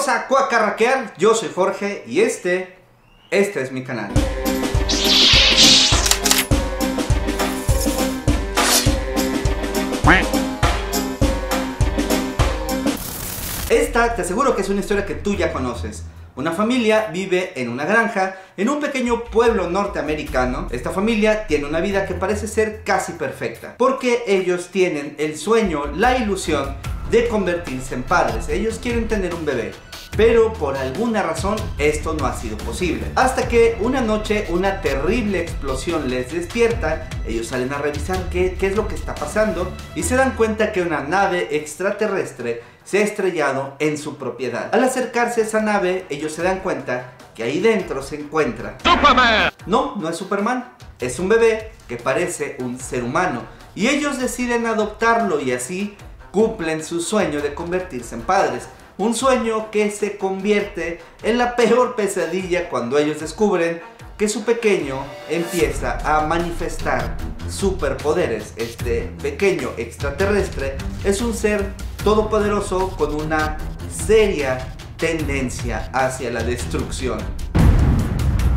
Bienvenidos a Cuacarraquear, yo soy Jorge y este, este es mi canal. Esta te aseguro que es una historia que tú ya conoces. Una familia vive en una granja en un pequeño pueblo norteamericano. Esta familia tiene una vida que parece ser casi perfecta, porque ellos tienen el sueño, la ilusión de convertirse en padres. Ellos quieren tener un bebé. Pero por alguna razón esto no ha sido posible. Hasta que una noche una terrible explosión les despierta, ellos salen a revisar qué, qué es lo que está pasando y se dan cuenta que una nave extraterrestre se ha estrellado en su propiedad. Al acercarse a esa nave, ellos se dan cuenta que ahí dentro se encuentra... ¡Superman! No, no es Superman. Es un bebé que parece un ser humano. Y ellos deciden adoptarlo y así cumplen su sueño de convertirse en padres. Un sueño que se convierte en la peor pesadilla cuando ellos descubren que su pequeño empieza a manifestar superpoderes. Este pequeño extraterrestre es un ser todopoderoso con una seria tendencia hacia la destrucción.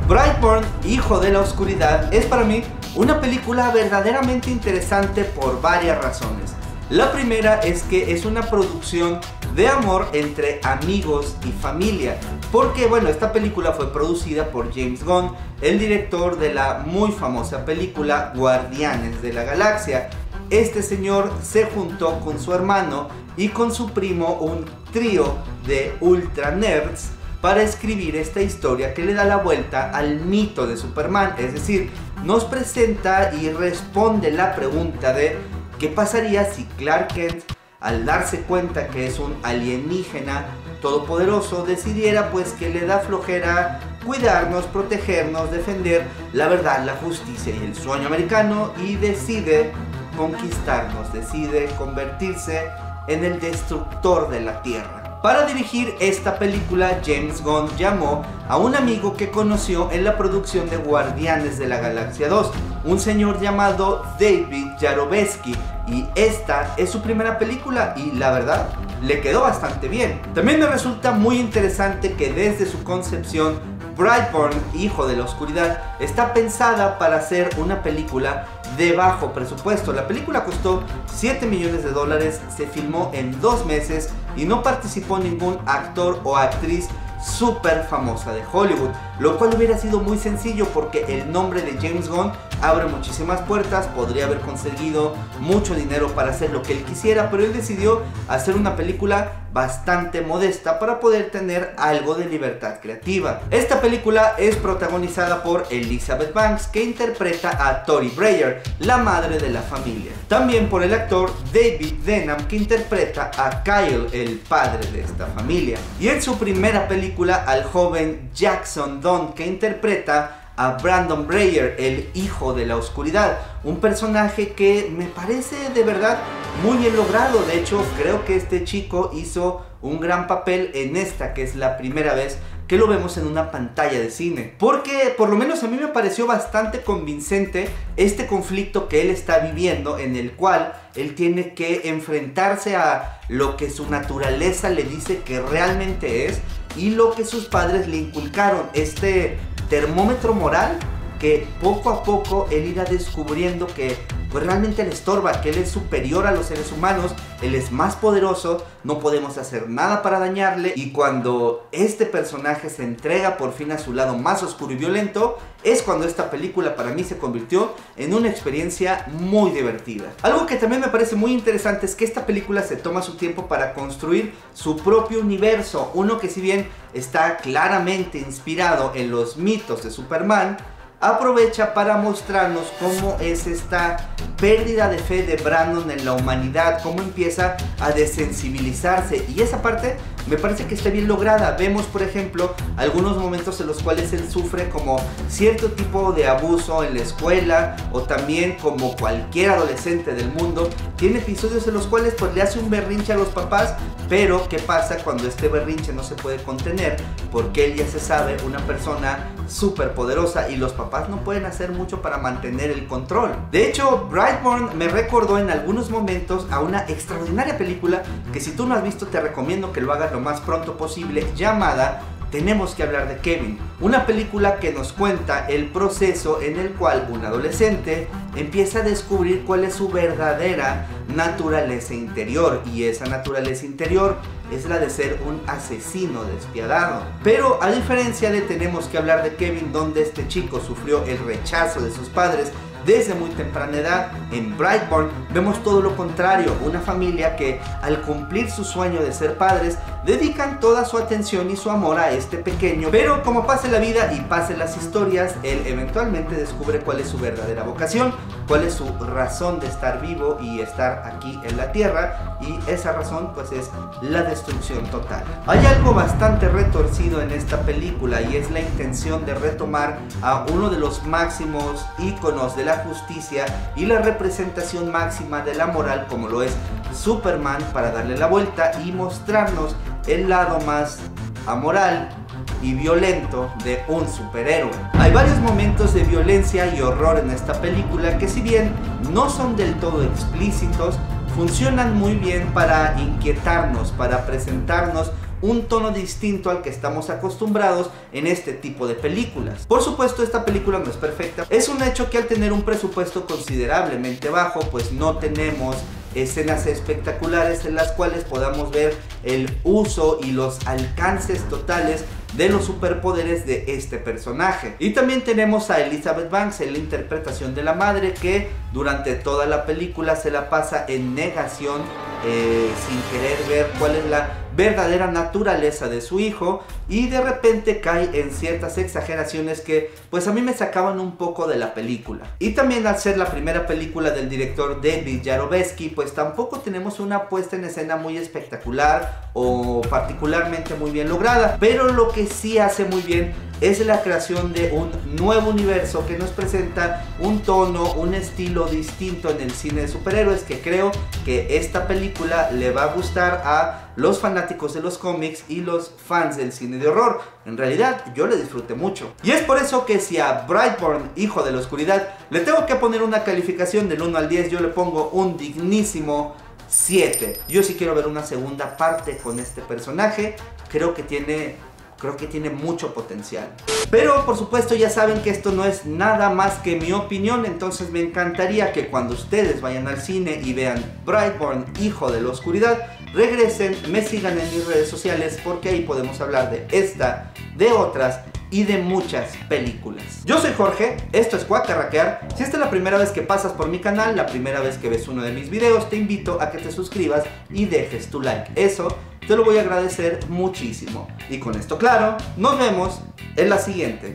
Brightburn, Hijo de la Oscuridad, es para mí una película verdaderamente interesante por varias razones. La primera es que es una producción de amor entre amigos y familia. Porque bueno, esta película fue producida por James Gunn, el director de la muy famosa película Guardianes de la Galaxia. Este señor se juntó con su hermano y con su primo un trío de ultra nerds para escribir esta historia que le da la vuelta al mito de Superman. Es decir, nos presenta y responde la pregunta de ¿Qué pasaría si Clark Kent, al darse cuenta que es un alienígena todopoderoso, decidiera pues que le da flojera cuidarnos, protegernos, defender la verdad, la justicia y el sueño americano y decide conquistarnos, decide convertirse en el destructor de la Tierra? Para dirigir esta película, James Gunn llamó a un amigo que conoció en la producción de Guardianes de la Galaxia 2, un señor llamado David Jarobeski, y esta es su primera película y la verdad le quedó bastante bien. También me resulta muy interesante que desde su concepción Brightburn, Hijo de la Oscuridad, está pensada para ser una película de bajo presupuesto. La película costó 7 millones de dólares, se filmó en dos meses y no participó ningún actor o actriz súper famosa de Hollywood, lo cual hubiera sido muy sencillo porque el nombre de James Gunn abre muchísimas puertas, podría haber conseguido mucho dinero para hacer lo que él quisiera, pero él decidió hacer una película bastante modesta para poder tener algo de libertad creativa. Esta película es protagonizada por Elizabeth Banks que interpreta a Tori Breyer, la madre de la familia. También por el actor David Denham que interpreta a Kyle, el padre de esta familia. Y en su primera película al joven Jackson Dunn que interpreta a Brandon Breyer, el hijo de la oscuridad, un personaje que me parece de verdad muy bien logrado, de hecho creo que este chico hizo un gran papel en esta, que es la primera vez que lo vemos en una pantalla de cine. Porque por lo menos a mí me pareció bastante convincente este conflicto que él está viviendo en el cual él tiene que enfrentarse a lo que su naturaleza le dice que realmente es y lo que sus padres le inculcaron. Este termómetro moral que poco a poco él irá descubriendo que pues realmente le estorba, que él es superior a los seres humanos, él es más poderoso, no podemos hacer nada para dañarle y cuando este personaje se entrega por fin a su lado más oscuro y violento, es cuando esta película para mí se convirtió en una experiencia muy divertida. Algo que también me parece muy interesante es que esta película se toma su tiempo para construir su propio universo, uno que si bien está claramente inspirado en los mitos de Superman, aprovecha para mostrarnos cómo es esta pérdida de fe de Brandon en la humanidad, cómo empieza a desensibilizarse. Y esa parte me parece que está bien lograda. Vemos, por ejemplo, algunos momentos en los cuales él sufre como cierto tipo de abuso en la escuela o también como cualquier adolescente del mundo. Tiene episodios en los cuales pues le hace un berrinche a los papás, pero ¿qué pasa cuando este berrinche no se puede contener? Porque él ya se sabe una persona súper poderosa y los papás no pueden hacer mucho para mantener el control. De hecho, Brightburn me recordó en algunos momentos a una extraordinaria película que si tú no has visto te recomiendo que lo hagas lo más pronto posible llamada tenemos que hablar de Kevin, una película que nos cuenta el proceso en el cual un adolescente empieza a descubrir cuál es su verdadera naturaleza interior y esa naturaleza interior es la de ser un asesino despiadado. Pero a diferencia de tenemos que hablar de Kevin donde este chico sufrió el rechazo de sus padres desde muy temprana edad. En Brightburn vemos todo lo contrario, una familia que al cumplir su sueño de ser padres dedican toda su atención y su amor a este pequeño, pero como pase la vida y pase las historias, él eventualmente descubre cuál es su verdadera vocación, cuál es su razón de estar vivo y estar aquí en la tierra y esa razón pues es la destrucción total. Hay algo bastante retorcido en esta película y es la intención de retomar a uno de los máximos íconos de la justicia y la representación máxima de la moral como lo es Superman para darle la vuelta y mostrarnos el lado más amoral y violento de un superhéroe. Hay varios momentos de violencia y horror en esta película que si bien no son del todo explícitos, funcionan muy bien para inquietarnos, para presentarnos un tono distinto al que estamos acostumbrados en este tipo de películas. Por supuesto, esta película no es perfecta. Es un hecho que al tener un presupuesto considerablemente bajo, pues no tenemos escenas espectaculares en las cuales podamos ver el uso y los alcances totales de los superpoderes de este personaje. Y también tenemos a Elizabeth Banks en la interpretación de la madre que durante toda la película se la pasa en negación eh, sin querer ver cuál es la verdadera naturaleza de su hijo y de repente cae en ciertas exageraciones que pues a mí me sacaban un poco de la película. Y también al ser la primera película del director David Yarovesky pues tampoco tenemos una puesta en escena muy espectacular o particularmente muy bien lograda, pero lo que sí hace muy bien es la creación de un nuevo universo que nos presenta un tono, un estilo distinto en el cine de superhéroes que creo que esta película le va a gustar a los fanáticos de los cómics y los fans del cine de horror. En realidad yo le disfruté mucho. Y es por eso que si a Brightburn, hijo de la oscuridad, le tengo que poner una calificación del 1 al 10, yo le pongo un dignísimo 7. Yo sí quiero ver una segunda parte con este personaje. Creo que tiene creo que tiene mucho potencial. Pero por supuesto ya saben que esto no es nada más que mi opinión, entonces me encantaría que cuando ustedes vayan al cine y vean Brightburn, Hijo de la Oscuridad, regresen, me sigan en mis redes sociales porque ahí podemos hablar de esta, de otras y de muchas películas. Yo soy Jorge, esto es Cuacarraquear. Si esta es la primera vez que pasas por mi canal, la primera vez que ves uno de mis videos, te invito a que te suscribas y dejes tu like. Eso te lo voy a agradecer muchísimo. Y con esto claro, nos vemos en la siguiente.